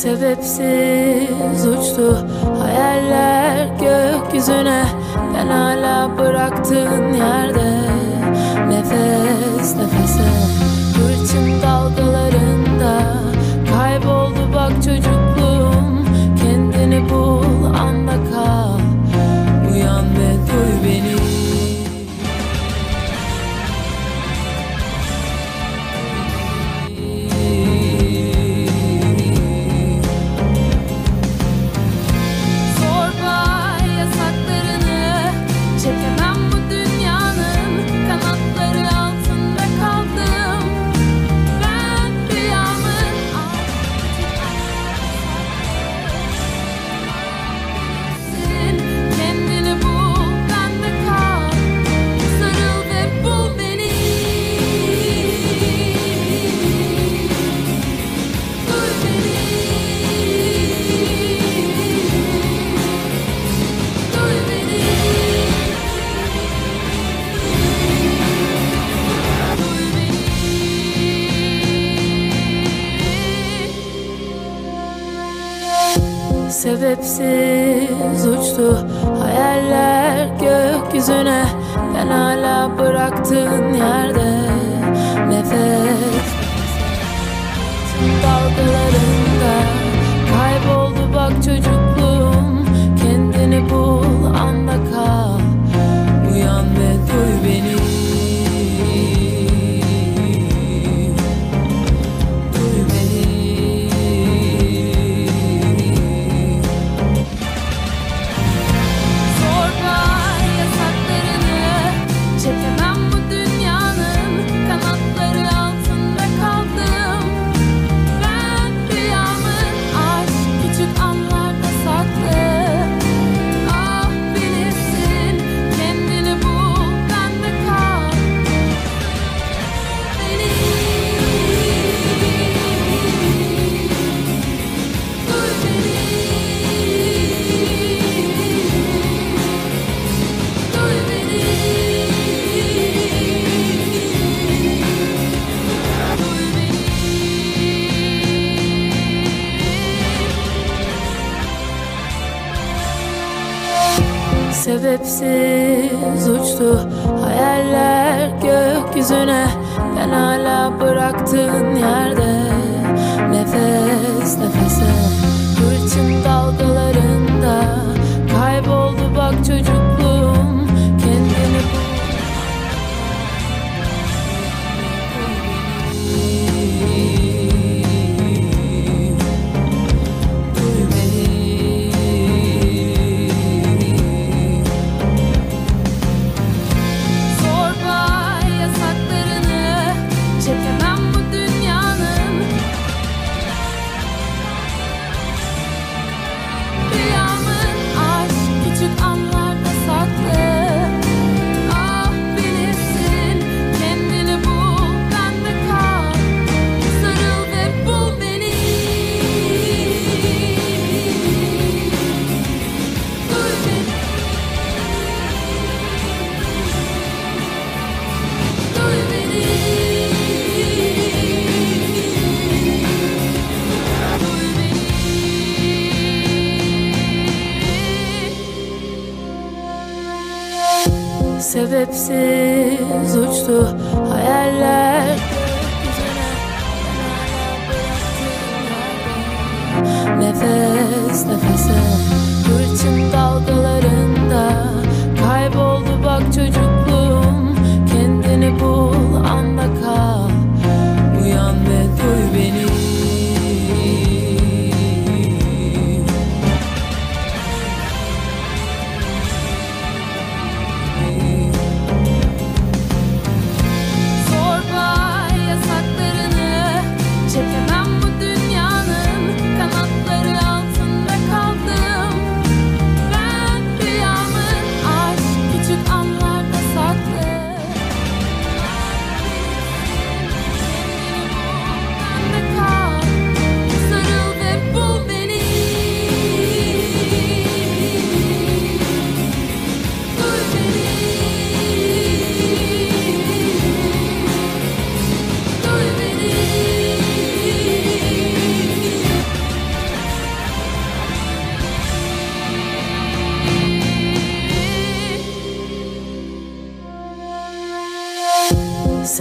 Sebepsiz uçtu hayaller gökyüzüne. Ben hala bıraktığın yerde Nefes nefese. Hırçın dalgalarında Kayboldu bak çocuk sebepsiz uçtu Hayaller gökyüzüne. Ben hala bıraktığın yerde Nefes. Dalgalarında Kayboldu bak çocuk sebepsiz uçtu Hayaller gökyüzüne. Ben hala bıraktığın yerde Nefes nefese. Hırçın dalgalarında sebepsiz uçtu hayaller. Nefes nefese Hırçın dalgaların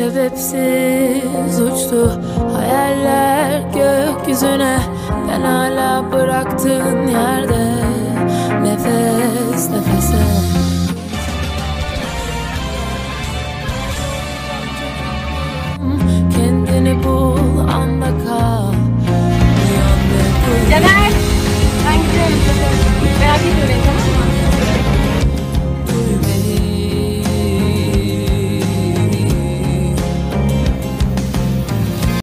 Sebepsiz uçtu hayaller gökyüzüne. Ben hala bıraktığın yerde Nefes nefese.